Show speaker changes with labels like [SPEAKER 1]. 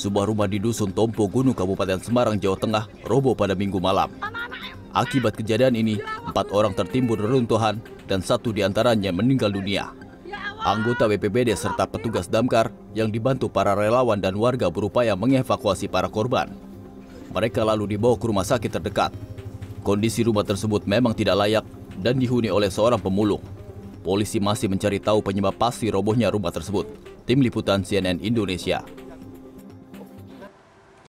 [SPEAKER 1] Sebuah rumah di Dusun Tompo Gunung Kabupaten Semarang, Jawa Tengah, roboh pada minggu malam. Akibat kejadian ini, empat orang tertimbun reruntuhan dan satu di antaranya meninggal dunia. Anggota BPBD serta petugas damkar yang dibantu para relawan dan warga berupaya mengevakuasi para korban. Mereka lalu dibawa ke rumah sakit terdekat. Kondisi rumah tersebut memang tidak layak dan dihuni oleh seorang pemulung. Polisi masih mencari tahu penyebab pasti robohnya rumah tersebut. Tim Liputan CNN Indonesia.